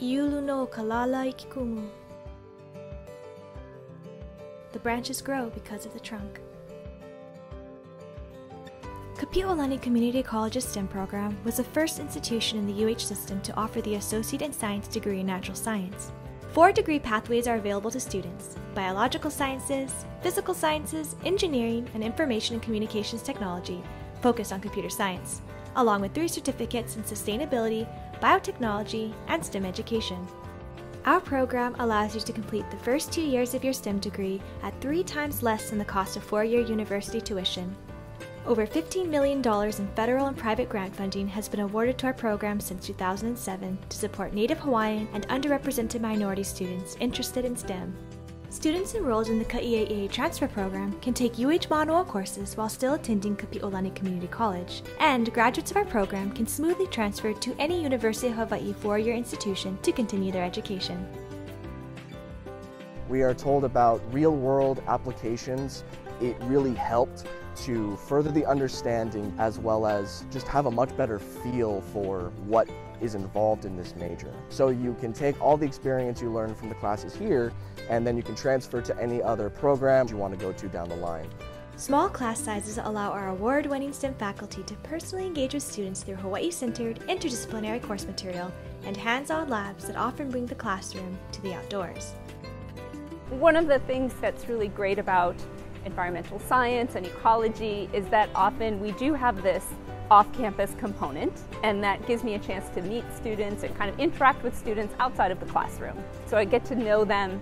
Iulu no kalala ikikumu. The branches grow because of the trunk. Kapi'olani Community College's STEM program was the first institution in the UH system to offer the Associate in Science degree in Natural Science. Four degree pathways are available to students biological sciences, physical sciences, engineering, and information and communications technology, focused on computer science, along with three certificates in sustainability, biotechnology, and STEM education. Our program allows you to complete the first two years of your STEM degree at three times less than the cost of four year university tuition. Over $15 million in federal and private grant funding has been awarded to our program since 2007 to support Native Hawaiian and underrepresented minority students interested in STEM. Students enrolled in the Ka'ie'ie Transfer Program can take UH Manoa courses while still attending Kapi'olani Community College, and graduates of our program can smoothly transfer to any University of Hawaii four-year institution to continue their education. We are told about real-world applications. It really helped to further the understanding as well as just have a much better feel for what is involved in this major. So you can take all the experience you learn from the classes here and then you can transfer to any other program you want to go to down the line. Small class sizes allow our award winning STEM faculty to personally engage with students through Hawaii centered, interdisciplinary course material and hands on labs that often bring the classroom to the outdoors. One of the things that's really great about environmental science and ecology is that often we do have this off-campus component and that gives me a chance to meet students and kind of interact with students outside of the classroom. So I get to know them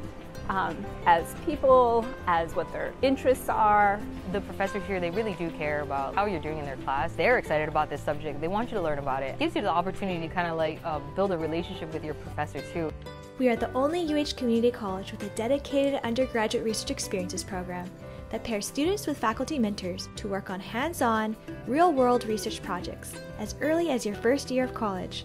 um, as people, as what their interests are. The professors here, they really do care about how you're doing in their class. They're excited about this subject. They want you to learn about it. It gives you the opportunity to kind of like uh, build a relationship with your professor too. We are the only UH community college with a dedicated undergraduate research experiences program that pairs students with faculty mentors to work on hands-on, real-world research projects as early as your first year of college.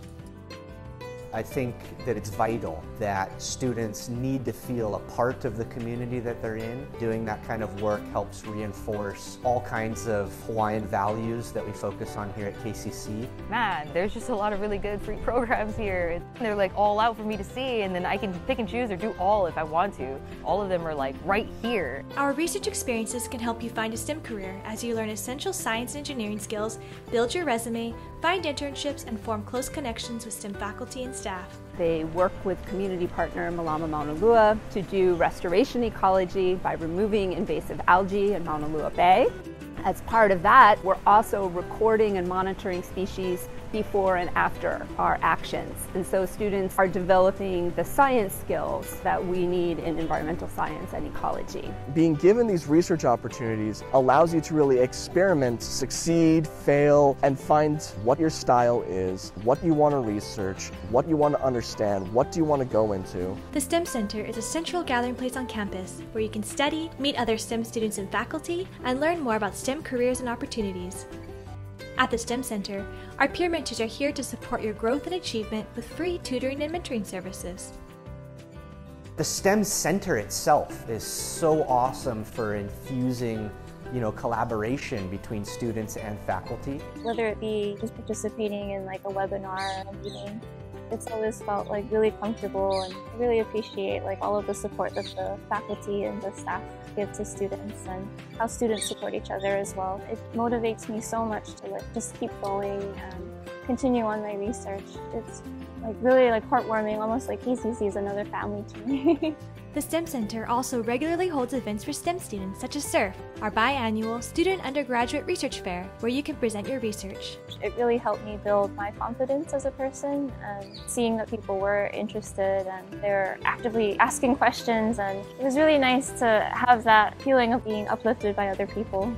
I think that it's vital that students need to feel a part of the community that they're in. Doing that kind of work helps reinforce all kinds of Hawaiian values that we focus on here at KCC. Man, there's just a lot of really good free programs here. They're like all out for me to see and then I can pick and choose or do all if I want to. All of them are like right here. Our research experiences can help you find a STEM career as you learn essential science and engineering skills, build your resume, find internships, and form close connections with STEM faculty and staff. They work with community partner Malama Maunalua to do restoration ecology by removing invasive algae in Maunalua Bay. As part of that, we're also recording and monitoring species before and after our actions. And so students are developing the science skills that we need in environmental science and ecology. Being given these research opportunities allows you to really experiment, succeed, fail, and find what your style is, what you want to research, what you want to understand, what do you want to go into. The STEM Center is a central gathering place on campus where you can study, meet other STEM students and faculty, and learn more about STEM careers and opportunities. At the STEM Center, our peer mentors are here to support your growth and achievement with free tutoring and mentoring services. The STEM Center itself is so awesome for infusing you know, collaboration between students and faculty. Whether it be just participating in like a webinar or a meeting, it's always felt like really comfortable and I really appreciate like all of the support that the faculty and the staff give to students and how students support each other as well. It motivates me so much to like just keep going and continue on my research. It's like really like heartwarming, almost like KCC is another family to me. The STEM Center also regularly holds events for STEM students such as SURF, our biannual student undergraduate research fair, where you can present your research. It really helped me build my confidence as a person and seeing that people were interested and they're actively asking questions and it was really nice to have that feeling of being uplifted by other people.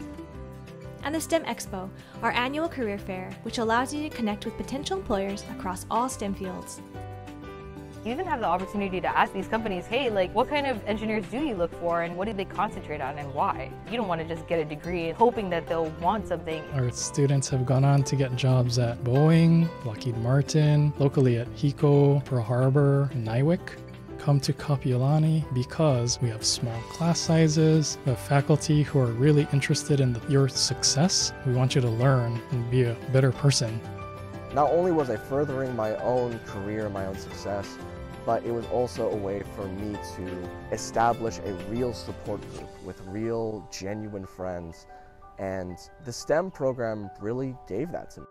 And the STEM Expo, our annual career fair, which allows you to connect with potential employers across all STEM fields. You even have the opportunity to ask these companies, hey, like, what kind of engineers do you look for and what do they concentrate on and why? You don't want to just get a degree hoping that they'll want something. Our students have gone on to get jobs at Boeing, Lockheed Martin, locally at HECO, Pearl Harbor, and NIWC come to Kapi'olani because we have small class sizes, we have faculty who are really interested in your success. We want you to learn and be a better person. Not only was I furthering my own career, my own success, but it was also a way for me to establish a real support group with real, genuine friends. And the STEM program really gave that to me.